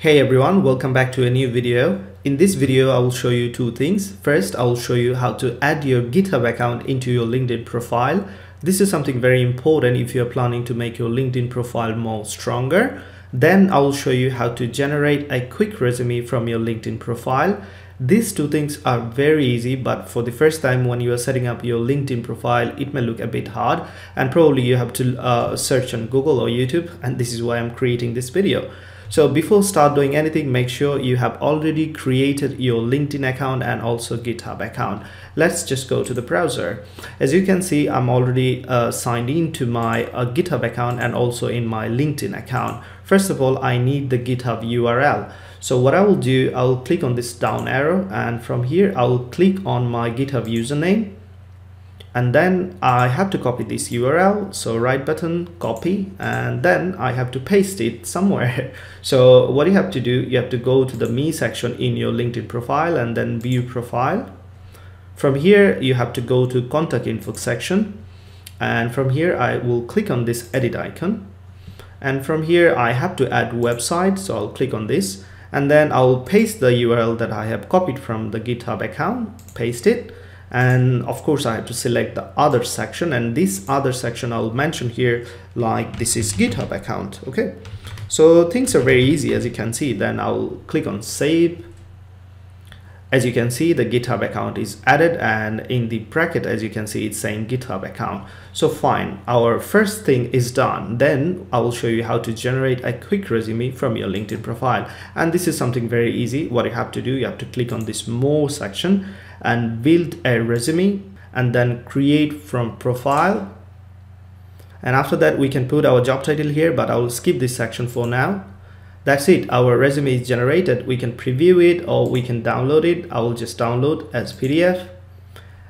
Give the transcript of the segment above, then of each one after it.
Hey everyone, welcome back to a new video. In this video, I will show you two things. First, I will show you how to add your GitHub account into your LinkedIn profile. This is something very important if you're planning to make your LinkedIn profile more stronger. Then I will show you how to generate a quick resume from your LinkedIn profile. These two things are very easy, but for the first time when you are setting up your LinkedIn profile, it may look a bit hard and probably you have to uh, search on Google or YouTube and this is why I'm creating this video. So before start doing anything, make sure you have already created your LinkedIn account and also GitHub account. Let's just go to the browser. As you can see, I'm already uh, signed in to my uh, GitHub account and also in my LinkedIn account. First of all, I need the GitHub URL. So what I will do, I'll click on this down arrow and from here, I'll click on my GitHub username and then I have to copy this URL so right button copy and then I have to paste it somewhere. So what you have to do you have to go to the me section in your LinkedIn profile and then view profile. From here you have to go to contact info section. And from here I will click on this edit icon. And from here I have to add website so I'll click on this. And then I'll paste the URL that I have copied from the github account paste it and of course I have to select the other section. And this other section I'll mention here like this is GitHub account okay? So things are very easy as you can see. Then I'll click on save. As you can see the github account is added. And in the bracket as you can see it's saying github account. So fine our first thing is done. Then i will show you how to generate a quick resume from your linkedin profile. And this is something very easy. What you have to do you have to click on this more section and build a resume and then create from profile. And after that we can put our job title here but i will skip this section for now. That's it. Our resume is generated. We can preview it or we can download it. I will just download as pdf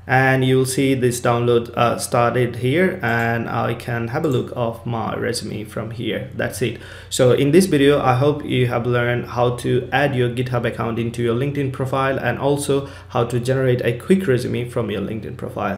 and you'll see this download uh, started here and I can have a look of my resume from here. That's it. So in this video I hope you have learned how to add your github account into your LinkedIn profile and also how to generate a quick resume from your LinkedIn profile